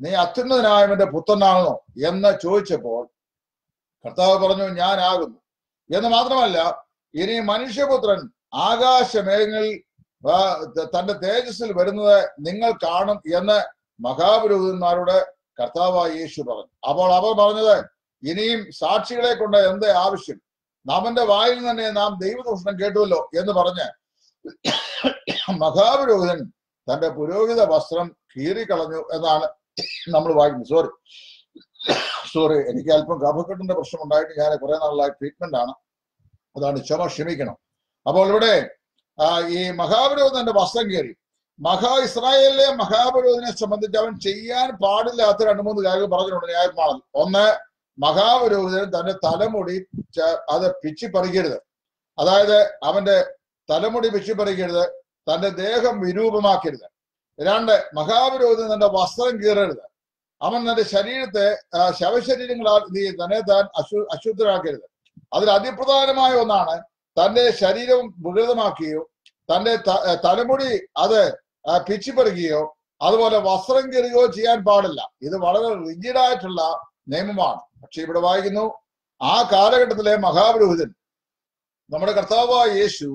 നീ അത്യുന്നതനായവന്റെ പുത്രനാണോ? എന്ന് ചോദിച്ചപ്പോൾ കർത്താവ് പറഞ്ഞു ഞാനാകുന്നു. എന്ന് മാത്രമല്ല ഇനി മനുഷ്യപുത്രൻ ആകാശമേഘങ്ങളിൽ തന്റെ തേജസ്സിൽ വരുന്നത് നിങ്ങൾ കാണും എന്ന് മഹാപുരോഹിതന്മാരോട് കർത്താവായ യേശു പറഞ്ഞു. അപ്പോൾ അവർ പറഞ്ഞത് ഇനിയും സാക്ഷികളെ കൊണ്ട് എന്ത് ആവശ്യം? നാമന്റെ വായിൽ തന്നെ നാം ദൈവദൂഷണം കേട്ടുവല്ലോ എന്ന് പറഞ്ഞ് മഹാപുരോഹിതൻ തന്റെ പുരോഹിത വസ്ത്രം കീറിക്കളഞ്ഞു എന്നാണ് നമ്മൾ വായിക്കുന്നത്. സോറി സോറി എനിക്ക് അല്പം കഫക്കെട്ടിന്റെ പ്രശ്നം ഉണ്ടായിട്ട് ഞാൻ കുറെ നാളായി ട്രീറ്റ്മെന്റ് ആണ്. അതാണ് ക്ഷമ ക്ഷമിക്കണം. അപ്പോൾ ഇവിടെ ഈ മഹാപുരോഹിതന്റെ വസ്ത്രം കീറി. മഹാ ഇസ്രായേലിലെ മഹാപുരോഹിതനെ സംബന്ധിച്ച് അവൻ ചെയ്യാൻ പാടില്ലാത്ത രണ്ട് മൂന്ന് കാര്യങ്ങൾ പറഞ്ഞിട്ടുണ്ട് ന്യായപ്രമാണത്തിൽ ഒന്ന് മഹാപുരോഹിതൻ തന്റെ തലമുടി അത് പിച്ചിപ്പറിക്കരുത്. അതായത് അവന്റെ തലമുടി പിച്ചിപ്പറിക്കരുത് തന്റെ ദേഹം വിരൂപമാക്കരുത്. രണ്ട് മഹാവിരോധി തന്റെ വസ്ത്രം കീറരുത്. അവൻ തന്റെ ശരീരത്തെ ശവശരീരങ്ങളാൽ നീ തന്നെ താൻ അശു അശുദ്ധരാക്കരുത്. അതിൽ അതിപ്രധാനമായ ഒന്നാണ് തന്റെ ശരീരം വികൃതമാക്കുകയോ തന്റെ തലമുടി അത് പിച്ചിപ്പറിക്കുകയോ അതുപോലെ വസ്ത്രം കീറുകയോ ചെയ്യാൻ പാടില്ല. ഇത് വളരെ റിജിഡ് ആയിട്ടുള്ള നിയമമാണ്. പക്ഷെ ഇവിടെ വായിക്കുന്നു ആ കാലഘട്ടത്തിലെ മഹാപുരോഹിതൻ നമ്മുടെ കർത്താവായ യേശു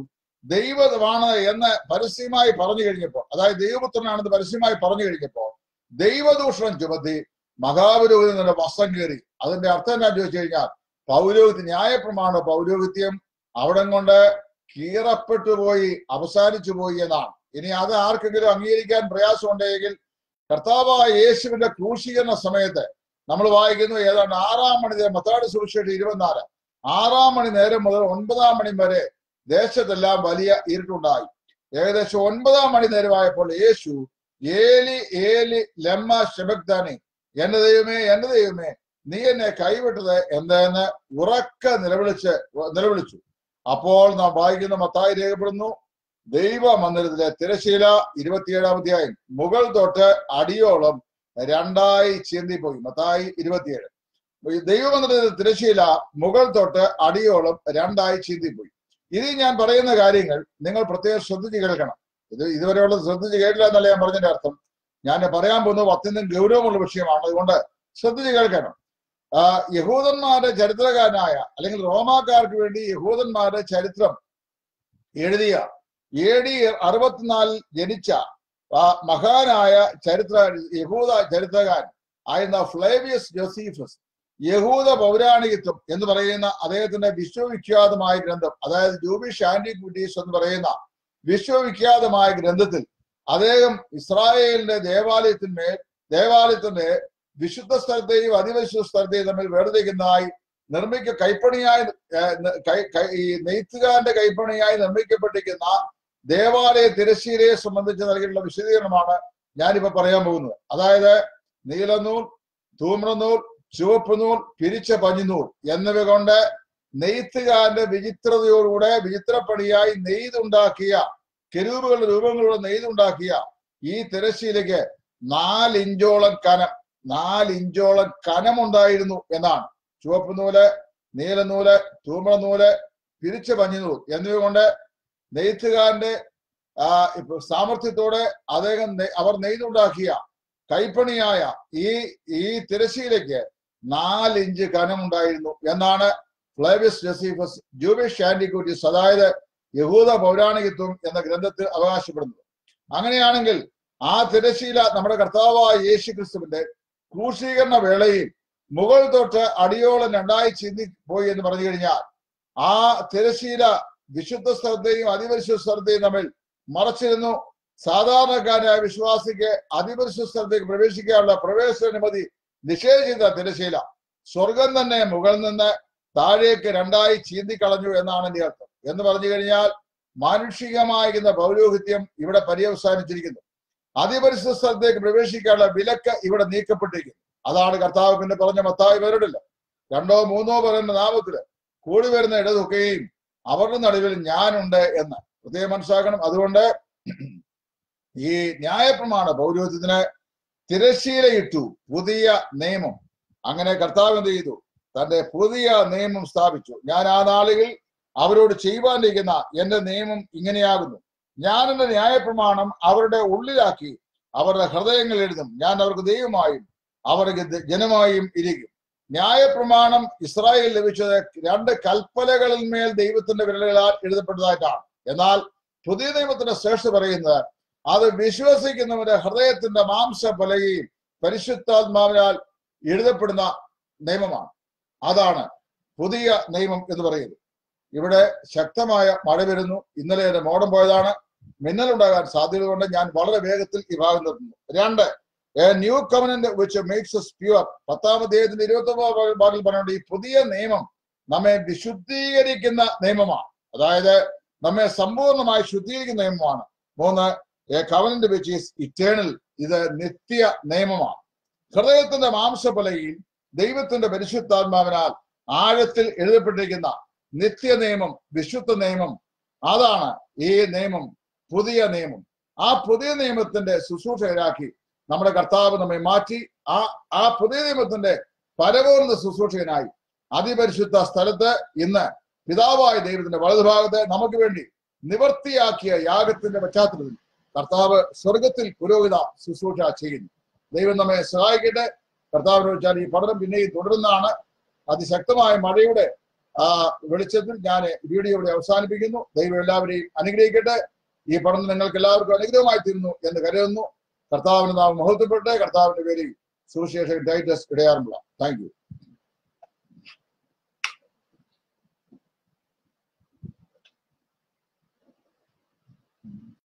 ദൈവമാണ് എന്ന് പരസ്യമായി പറഞ്ഞു കഴിഞ്ഞപ്പോൾ അതായത് ദൈവപുത്രനാണെന്ന് പരസ്യമായി പറഞ്ഞു കഴിഞ്ഞപ്പോൾ ദൈവദൂഷണം ചുമത്തി മഹാപുരോഹിതന്റെ വസ്ത്രം കയറി അതിന്റെ അർത്ഥം എന്താ ചോദിച്ചു കഴിഞ്ഞാൽ പൗരോഹിത്യം ന്യായപ്രമാണ പൗരോഹിത്യം അവിടം കൊണ്ട് കീറപ്പെട്ടു പോയി അവസാനിച്ചു പോയി എന്നാണ്. ഇനി അത് ആർക്കെങ്കിലും അംഗീകരിക്കാൻ പ്രയാസമുണ്ടെങ്കിൽ കർത്താവായ യേശുവിന്റെ ക്രൂശീകരണ സമയത്ത് നമ്മൾ വായിക്കുന്നു ഏതാണ്ട് ആറാം മണി മത്താട് സുവിശേഷം ഇരുപത്തിനാല്. ആറാം മണി നേരം മുതൽ ഒൻപതാം മണി വരെ ദേശത്തെല്ലാം വലിയ ഇരുട്ടുണ്ടായി. ഏകദേശം ഒൻപതാം മണി നേരമായപ്പോൾ യേശു ഏലി ഏലി ലമ്മ ശബക്താനി എന്റെ ദൈവമേ എന്റെ ദൈവമേ നീ എന്നെ കൈവിട്ടത് എന്തെന്ന് ഉറക്ക നിലവിളിച്ച് നിലവിളിച്ചു. അപ്പോൾ നാം വായിക്കുന്ന മത്തായി രേഖപ്പെടുന്നു. ദൈവ മന്ദിരത്തിലെ തിരശീല ഇരുപത്തിയേഴാം അധ്യായം. മുകൾ തൊട്ട് അടിയോളം രണ്ടായി ചീന്തിപ്പോയി. മത്തായി ഇരുപത്തിയേഴ്. ദൈവ ദൈവമന്ദിരത്തിലെ തിരശീല മുകൾ തൊട്ട് അടിയോളം രണ്ടായി ചീന്തിപ്പോയി. ഇത് ഞാൻ പറയുന്ന കാര്യങ്ങൾ നിങ്ങൾ പ്രത്യേകം ശ്രദ്ധിച്ച് കേൾക്കണം. ഇത് ഇതുവരെയുള്ള ശ്രദ്ധിച്ച് കേട്ടില്ല എന്നല്ല ഞാൻ പറഞ്ഞതിന്റെ അർത്ഥം. ഞാൻ പറയാൻ പോകുന്നത് അത്യന്തം ഗൗരവമുള്ള വിഷയമാണ്. അതുകൊണ്ട് ശ്രദ്ധിച്ച് കേൾക്കണം. യഹൂദന്മാരുടെ ചരിത്രകാരനായ അല്ലെങ്കിൽ റോമാക്കാർക്ക് വേണ്ടി യഹൂദന്മാരുടെ ചരിത്രം എഴുതിയ എ ഡി അറുപത്തിനാലിൽ ജനിച്ച മഹാനായ ചരിത്ര യഹൂദ ചരിത്രകാരൻ ആയിരുന്ന ഫ്ലേവിയസ് ജോസീഫസ് യഹൂദ പൗരാണികത്വം എന്ന് പറയുന്ന അദ്ദേഹത്തിന്റെ വിശ്വവിഖ്യാതമായ ഗ്രന്ഥം അതായത് ജൂബിഷ് ആന്റിക്വിറ്റീസ് എന്ന് പറയുന്ന വിശ്വവിഖ്യാതമായ ഗ്രന്ഥത്തിൽ അദ്ദേഹം ഇസ്രായേലിന്റെ ദേവാലയത്തിന്മേൽ ദേവാലയത്തിന്റെ വിശുദ്ധ സ്ഥലത്തെയും അതിവിശുദ്ധ സ്ഥലത്തെയും തമ്മിൽ വേർതിരിക്കുന്നതായി നിർമ്മിക്ക കൈപ്പണിയായി ഈ നെയ്ത്തുകാരന്റെ കൈപ്പണിയായി നിർമ്മിക്കപ്പെട്ടിരിക്കുന്ന ദേവാലയ തിരശ്ശീലയെ സംബന്ധിച്ച് നൽകിയിട്ടുള്ള വിശദീകരണമാണ് ഞാനിപ്പോ പറയാൻ പോകുന്നത്. അതായത് നീലനൂൽ ധൂമ്രനൂൽ ചുവപ്പ് നൂൽ പിരിച്ച പഞ്ഞിനൂൽ എന്നിവ കൊണ്ട് നെയ്ത്തുകാരന്റെ വിചിത്രതയോടുകൂടെ വിചിത്രപ്പണിയായി നെയ്തുണ്ടാക്കിയ കെരൂപുകളുടെ രൂപങ്ങളുടെ നെയ്തുണ്ടാക്കിയ ഈ തിരശ്ശീലയ്ക്ക് നാലിഞ്ചോളം കനം നാലിഞ്ചോളം കനമുണ്ടായിരുന്നു എന്നാണ്. ചുവപ്പ് നൂൽ നീലനൂൽ ധൂമ്രനൂൽ പിരിച്ച പഞ്ഞിനൂൽ എന്നിവ കൊണ്ട് നെയ്ത്തുകാരന്റെ ആ ഇപ്പൊ സാമർഥ്യത്തോടെ അദ്ദേഹം അവർ നെയ്തുണ്ടാക്കിയ കൈപ്പണിയായ ഈ ഈ തിരശ്ശീലയ്ക്ക് നാലിഞ്ച് കനമുണ്ടായിരുന്നു എന്നാണ് ഫ്ലേവിയസ് ജസീഫസ് ജൂബിഷ് ആന്റിക്യൂറ്റീസ് അതായത് യഹൂദ പൗരാണികത്വം എന്ന ഗ്രന്ഥത്തിൽ അവകാശപ്പെടുന്നത്. അങ്ങനെയാണെങ്കിൽ ആ തിരശീല നമ്മുടെ കർത്താവായ യേശു ക്രിസ്തുവിന്റെ ക്രൂശീകരണ വേളയിൽ മുകൾ തൊട്ട് അടിയോളം രണ്ടായി ചിന്തി പോയി എന്ന് പറഞ്ഞു കഴിഞ്ഞാൽ ആ തിരശീല വിശുദ്ധ സ്ഥലത്തെയും അതിപരിശുദ്ധ സ്ഥലത്തെയും തമ്മിൽ മറച്ചിരുന്നു. സാധാരണക്കാരായ വിശ്വാസിക്ക് അതിപരിശുദ്ധ സ്ഥലത്തേക്ക് പ്രവേശിക്കാനുള്ള പ്രവേശനാനുമതി നിഷേധിച്ച തിരശീല സ്വർഗം തന്നെ മുകളിൽ നിന്ന് താഴേക്ക് രണ്ടായി ചീന്തിക്കളഞ്ഞു എന്നാണ് എന്റെ അർത്ഥം എന്ന് പറഞ്ഞു കഴിഞ്ഞാൽ മാനുഷികമായിരുന്ന പൗരോഹിത്യം ഇവിടെ പര്യവസാനിച്ചിരിക്കുന്നു. അതിപരിശുദ്ധ സ്ഥലത്തേക്ക് പ്രവേശിക്കാനുള്ള വിലക്ക് ഇവിടെ നീക്കപ്പെട്ടിരിക്കുന്നു. അതാണ് കർത്താവ് പിന്നെ പറഞ്ഞ മത്തായി പേരിടില്ല രണ്ടോ മൂന്നോ പറയുന്ന നാമത്തിൽ കൂടി വരുന്ന ഇടതൊക്കെയും അവരുടെ നടുവിൽ ഞാനുണ്ട് എന്ന്. പ്രത്യേകം മനസ്സിലാക്കണം. അതുകൊണ്ട് ഈ ന്യായപ്രമാണ പൗരോഹിത്യത്തിന് തിരശീലയിട്ടു പുതിയ നിയമം. അങ്ങനെ കർത്താവ് എന്ത് ചെയ്തു? തന്റെ പുതിയ നിയമം സ്ഥാപിച്ചു. ഞാൻ ആ നാളുകളിൽ അവരോട് ചെയ്യുവാനിരിക്കുന്ന എന്റെ നിയമം ഇങ്ങനെയാകുന്നു. ഞാൻ എന്റെ ന്യായപ്രമാണം അവരുടെ ഉള്ളിലാക്കി അവരുടെ ഹൃദയങ്ങൾ എഴുതും. ഞാൻ അവർക്ക് ദൈവമായും അവർക്ക് ജനമായും ഇരിക്കും. ന്യായപ്രമാണം ഇസ്രായേൽ ലഭിച്ചത് രണ്ട് കൽപ്പലകളിൽ മേൽ ദൈവത്തിന്റെ വിരലുകളാൽ എഴുതപ്പെട്ടതായിട്ടാണ്. എന്നാൽ പുതിയ നിയമത്തിന്റെ ശ്രേഷ്ഠ പറയുന്നത് അത് വിശ്വസിക്കുന്നവരെ ഹൃദയത്തിന്റെ മാംസ പലകയും പരിശുദ്ധാത്മാവിനാൽ എഴുതപ്പെടുന്ന നിയമമാണ്. അതാണ് പുതിയ നിയമം എന്ന് പറയുന്നത്. ഇവിടെ ശക്തമായ മഴ വരുന്നു. ഇന്നലെ എന്റെ മോഡം പോയതാണ്. മിന്നലുണ്ടാകാൻ സാധ്യതയുണ്ട്. ഞാൻ വളരെ വേഗത്തിൽ ഈ ഭാഗം നിർത്തുന്നു. രണ്ട് a new covenant which makes us pure. പത്താം അധ്യായത്തിന്റെ ഇരുപത്തി ഒമ്പത് ഭാഗത്തിൽ പറഞ്ഞുകൊണ്ട് ഈ പുതിയ നിയമം നമ്മെ വിശുദ്ധീകരിക്കുന്ന നിയമമാണ്. അതായത് നമ്മെ സമ്പൂർണമായി ശുദ്ധീകരിക്കുന്ന നിയമമാണ്. മൂന്ന് കവനന്റ് വിച്ച് ഈസ് ഇറ്റേണൽ ഇത് നിത്യ നിയമമാണ് ഹൃദയത്തിന്റെ മാംസഫലയിൽ ദൈവത്തിന്റെ പരിശുദ്ധാത്മാവിനാൽ ആഴത്തിൽ എഴുതപ്പെട്ടിരിക്കുന്ന നിത്യ നിയമം വിശുദ്ധ നിയമം അതാണ് ഈ നിയമം പുതിയ നിയമം. ആ പുതിയ നിയമത്തിന്റെ ശുശ്രൂഷകരാക്കി നമ്മുടെ കർത്താവ് നമ്മെ മാറ്റി. ആ ആ പുതിയ നിയമത്തിന്റെ പരമോന്നത ശുശ്രൂഷകനായി അതിപരിശുദ്ധ സ്ഥലത്ത് ഇന്ന് പിതാവായ ദൈവത്തിന്റെ വലതുഭാഗത്ത് നമുക്ക് വേണ്ടി നിവർത്തിയാക്കിയ യാഗത്തിന്റെ പശ്ചാത്തലത്തിൽ കർത്താവ് സ്വർഗത്തിൽ പുരോഹിത ശുശ്രൂഷ ചെയ്യുന്നു. ദൈവം നമ്മെ സഹായിക്കട്ടെ. കർത്താവിനെ വെച്ചാൽ ഈ പഠനം പിന്നെയും തുടരുന്നതാണ്. അതിശക്തമായ മഴയുടെ ആ വെളിച്ചത്തിൽ ഞാൻ വീഡിയോ ഇവിടെ അവസാനിപ്പിക്കുന്നു. ദൈവം എല്ലാവരെയും അനുഗ്രഹിക്കട്ടെ. ഈ പഠനം നിങ്ങൾക്ക് എല്ലാവർക്കും അനുഗ്രഹമായി തീരുന്നു എന്ന് കരുതുന്നു. കർത്താവിന് നാം മഹത്വപ്പെട്ട് കർത്താവിന്റെ പേരിൽ സുവിശേഷം ടൈറ്റസ് ഇടയാറുള്ള. Thank you.